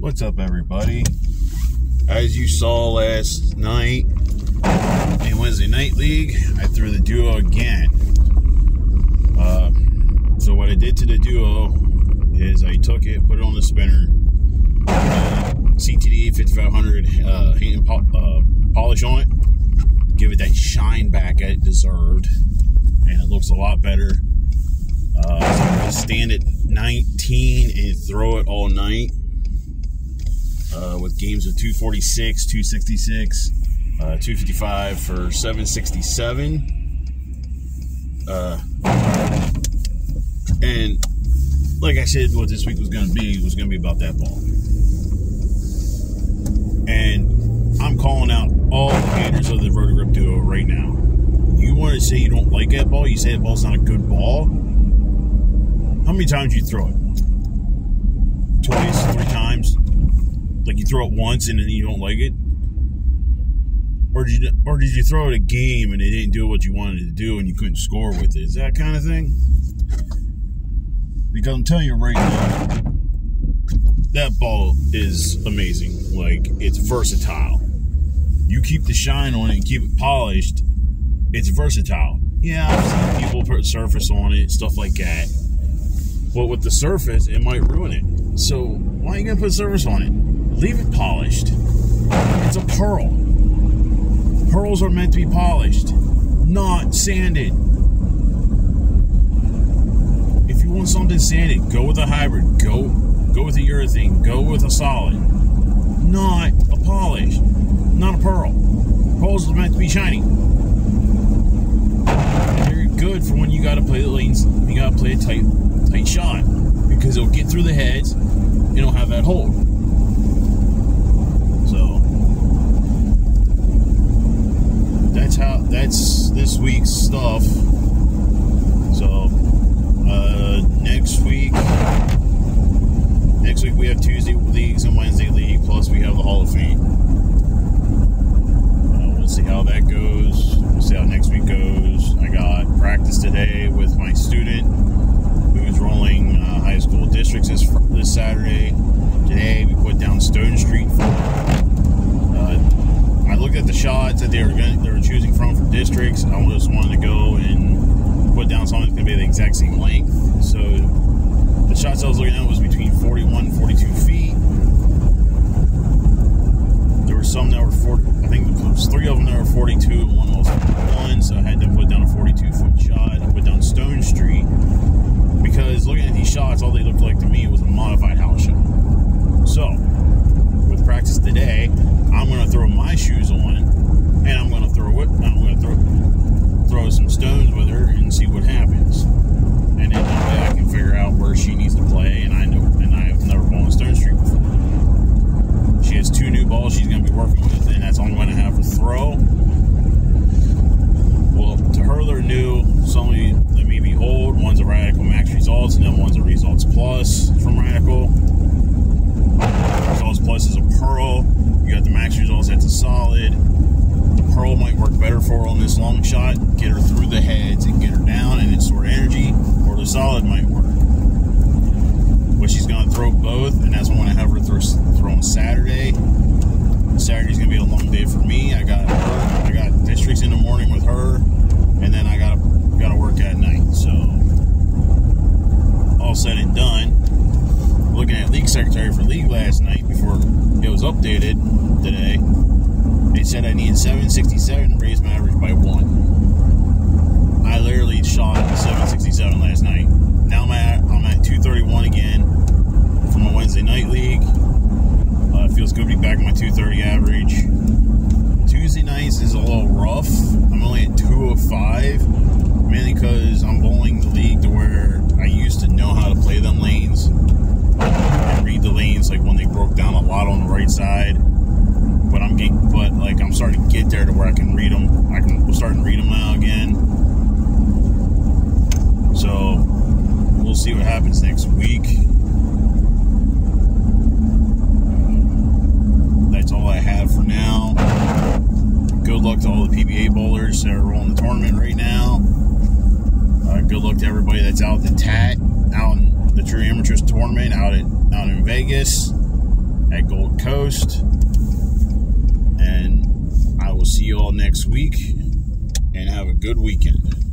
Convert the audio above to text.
What's up, everybody? As you saw last night in Wednesday Night League, I threw the duo again. Uh, so, what I did to the duo is I took it, put it on the spinner, uh, CTD 5500 uh, hand uh, polish on it, give it that shine back it deserved, and it looks a lot better. Uh, so I'm to stand at 19 and throw it all night uh, with games of 246, 266, uh, 255 for 767. Uh, and like I said, what this week was going to be was going to be about that ball. And I'm calling out all the haters of the Vertigrip Duo right now. You want to say you don't like that ball? You say that ball's not a good ball? How many times you throw it? Twice, three times? Like you throw it once and then you don't like it? Or did you or did you throw it a game and it didn't do what you wanted to do and you couldn't score with it? Is that kind of thing? Because I'm telling you right now, that ball is amazing. Like it's versatile. You keep the shine on it and keep it polished. It's versatile. Yeah, I've seen people put surface on it, stuff like that. But with the surface, it might ruin it. So why are you gonna put surface on it? Leave it polished. It's a pearl. Pearls are meant to be polished, not sanded. If you want something sanded, go with a hybrid. Go go with a urethane. Go with a solid. Not a polish. Not a pearl. Pearls are meant to be shiny. They're good for when you gotta play the lanes. You gotta play a tight tight shot. Because it'll get through the heads and it'll have that hold. So that's how that's this week's stuff. So uh, next week, next week we have Tuesday leagues and Wednesday league. Plus we have the Hall of Fame. Uh, we'll see how that goes. We'll see how next week goes. I got practice today with my student who's rolling uh, high school districts this, this Saturday. Today we put down Stone Street. Uh, I looked at the shots that they were going they were choosing from for districts. I just wanted to go and put down something that's going to be the exact same length. So the shots I was looking at was between 41 and 42 feet. There were some that were 40, I think there was three of them that were 42 and one was 41. So I had to put down a 42 foot shot. I put down Stone Street because looking at these shots, all they looked like to me was a modified house shot. So with practice today, I'm going to throw my shoes on, and I'm going to throw it. I'm going to throw throw some stones with her and see what happens. And then that way I can figure out where she needs to play. And I know, and I've never been on Stone Street before. She has two new balls she's going to be working with, and that's all I'm going to have her throw. Well, to her they're new. Some of you that may be old. One's a Radical Max Results, and then one's a Results Plus from Radical. Results Plus is a pearl. You got the max results, that's a solid. The pearl might work better for her on this long shot, get her through the heads and get her down and then of energy, or the solid might work. But she's going to throw both, and that's when I have her throw, throw on Saturday. Saturday's going to be a long day for me. I got her, I got districts in the morning with her, and then I got to got to work at night. So all said and done, looking at league secretary for league last night before it was updated today. They said I need 767 to raise my average by one. I literally shot 767 last night. Now I'm at I'm at 231 again from a Wednesday night league. Uh, it feels good to be back in my 230 average. Tuesday nights is a little rough. I'm only at 205, mainly because I'm bowling the league to where I used to know how to play them lanes and read the lanes like when they broke down a lot on the right side. But I'm getting, but like I'm starting to get there to where I can read them. I can we're to read them now again. So we'll see what happens next week. That's all I have for now. Good luck to all the PBA bowlers that are rolling the tournament right now. Uh, good luck to everybody that's out at the TAT, out in the True Amateurs tournament, out at out in Vegas. at Gold Coast. Will see you all next week and have a good weekend.